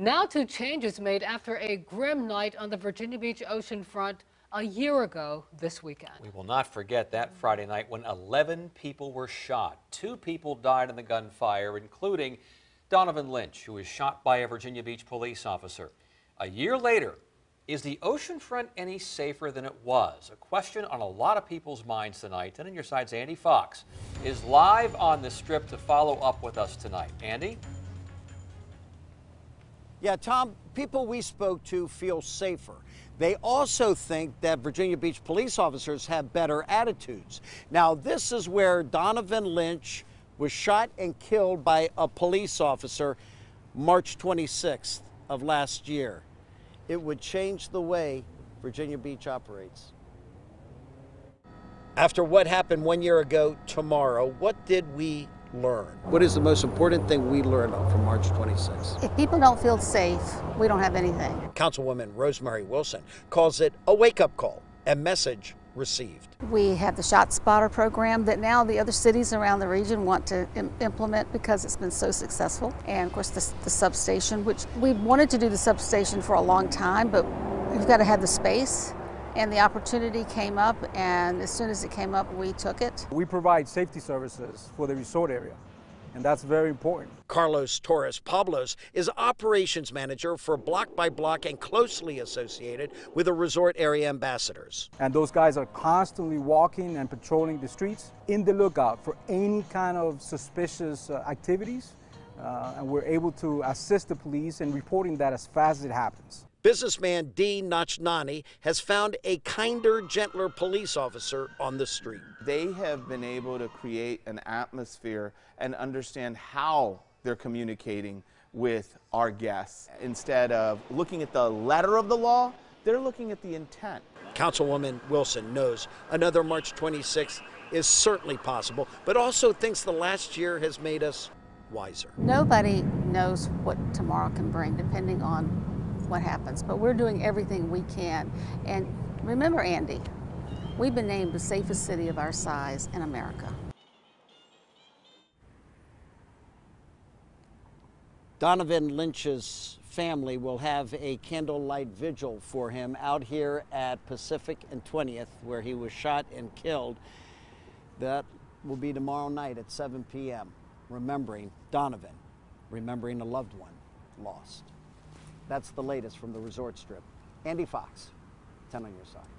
Now to changes made after a grim night on the Virginia Beach oceanfront a year ago this weekend. We will not forget that Friday night when 11 people were shot. Two people died in the gunfire, including Donovan Lynch, who was shot by a Virginia Beach police officer. A year later, is the oceanfront any safer than it was? A question on a lot of people's minds tonight. And on your side's Andy Fox is live on the strip to follow up with us tonight. Andy? Yeah, Tom, people we spoke to feel safer. They also think that Virginia Beach police officers have better attitudes. Now, this is where Donovan Lynch was shot and killed by a police officer March 26th of last year. It would change the way Virginia Beach operates. After what happened one year ago tomorrow, what did we learn? What is the most important thing we learned from March 26th? If people don't feel safe, we don't have anything. Councilwoman Rosemary Wilson calls it a wake up call, a message received. We have the Shot Spotter program that now the other cities around the region want to Im implement because it's been so successful. And of course, the, the substation, which we wanted to do the substation for a long time, but we've got to have the space. And the opportunity came up, and as soon as it came up, we took it. We provide safety services for the resort area and that's very important. Carlos Torres Pablos is operations manager for Block by Block and closely associated with the resort area ambassadors. And those guys are constantly walking and patrolling the streets in the lookout for any kind of suspicious uh, activities. Uh, and we're able to assist the police in reporting that as fast as it happens. Businessman Dean Nachnani has found a kinder, gentler police officer on the street. They have been able to create an atmosphere and understand how they're communicating with our guests. Instead of looking at the letter of the law, they're looking at the intent. Councilwoman Wilson knows another March 26th is certainly possible, but also thinks the last year has made us wiser. Nobody knows what tomorrow can bring, depending on what happens. But we're doing everything we can. And remember, Andy, we've been named the safest city of our size in America. Donovan Lynch's family will have a candlelight vigil for him out here at Pacific and 20th, where he was shot and killed. That will be tomorrow night at 7 p.m., remembering Donovan, remembering a loved one lost. That's the latest from the resort strip. Andy Fox, 10 on your side.